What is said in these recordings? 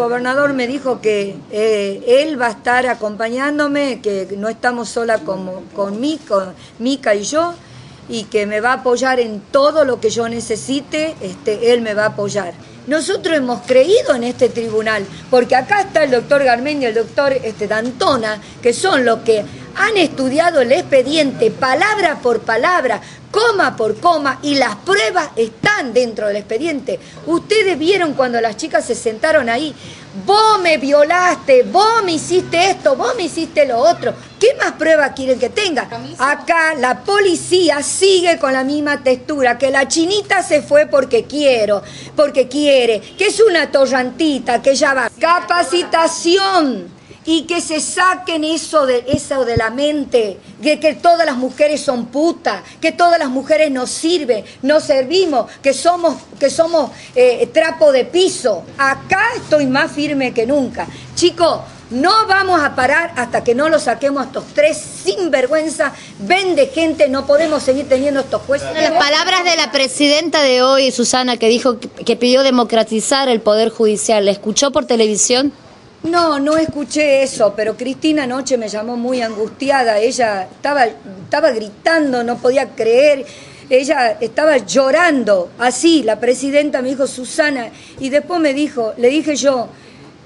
gobernador me dijo que eh, él va a estar acompañándome, que no estamos sola como, con, mí, Mica y yo, y que me va a apoyar en todo lo que yo necesite, este, él me va a apoyar. Nosotros hemos creído en este tribunal, porque acá está el doctor Garmendia y el doctor este, Dantona, que son los que han estudiado el expediente palabra por palabra, coma por coma, y las pruebas están dentro del expediente. Ustedes vieron cuando las chicas se sentaron ahí, vos me violaste, vos me hiciste esto, vos me hiciste lo otro. ¿Qué más pruebas quieren que tenga? Acá la policía sigue con la misma textura, que la chinita se fue porque quiero, porque quiere, que es una torrantita, que ya va. Capacitación y que se saquen eso de, eso de la mente, de que todas las mujeres son putas, que todas las mujeres nos sirven, nos servimos, que somos, que somos eh, trapo de piso. Acá estoy más firme que nunca. Chicos, no vamos a parar hasta que no lo saquemos a estos tres sin vergüenza, vende gente, no podemos seguir teniendo estos jueces. Las palabras de la presidenta de hoy, Susana, que dijo que pidió democratizar el Poder Judicial, ¿la escuchó por televisión? No, no escuché eso, pero Cristina anoche me llamó muy angustiada. Ella estaba, estaba gritando, no podía creer. Ella estaba llorando, así, la presidenta me dijo, Susana, y después me dijo, le dije yo,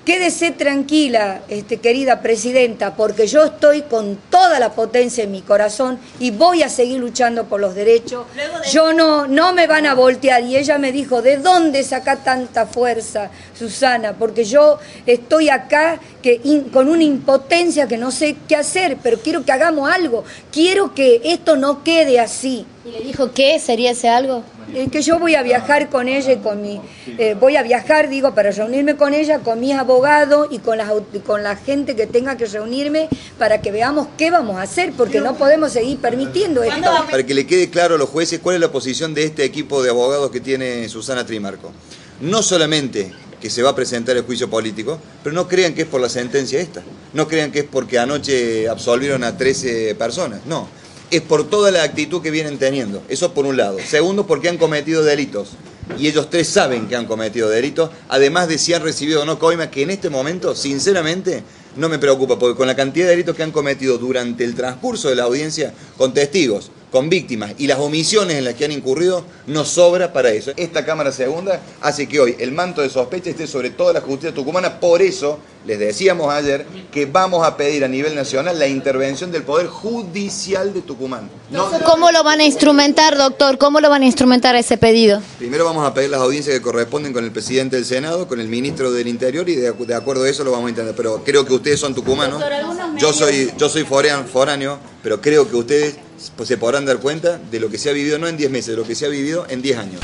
Quédese tranquila, este, querida presidenta, porque yo estoy con toda la potencia en mi corazón y voy a seguir luchando por los derechos. Yo no, no me van a voltear. Y ella me dijo, ¿de dónde saca tanta fuerza, Susana? Porque yo estoy acá que con una impotencia que no sé qué hacer, pero quiero que hagamos algo. Quiero que esto no quede así. ¿Y le dijo qué sería ese algo? Eh, que yo voy a viajar con ella y con mi... Eh, voy a viajar, digo, para reunirme con ella, con mis abogados y con la, con la gente que tenga que reunirme para que veamos qué vamos a hacer, porque no podemos seguir permitiendo esto. Para que le quede claro a los jueces cuál es la posición de este equipo de abogados que tiene Susana Trimarco. No solamente que se va a presentar el juicio político, pero no crean que es por la sentencia esta. No crean que es porque anoche absolvieron a 13 personas. No es por toda la actitud que vienen teniendo. Eso por un lado. Segundo, porque han cometido delitos. Y ellos tres saben que han cometido delitos, además de si han recibido o no coima, que en este momento, sinceramente, no me preocupa, porque con la cantidad de delitos que han cometido durante el transcurso de la audiencia, con testigos, con víctimas y las omisiones en las que han incurrido, no sobra para eso. Esta Cámara Segunda hace que hoy el manto de sospecha esté sobre toda la justicia tucumana, por eso les decíamos ayer que vamos a pedir a nivel nacional la intervención del Poder Judicial de Tucumán. ¿Cómo lo van a instrumentar, doctor? ¿Cómo lo van a instrumentar ese pedido? Primero vamos a pedir las audiencias que corresponden con el presidente del Senado, con el ministro del Interior y de, acuerdo a eso lo vamos a intentar. Pero creo que ustedes son tucumanos. Yo soy, yo soy foráneo, pero creo que ustedes pues se podrán dar cuenta de lo que se ha vivido no en 10 meses, de lo que se ha vivido en 10 años.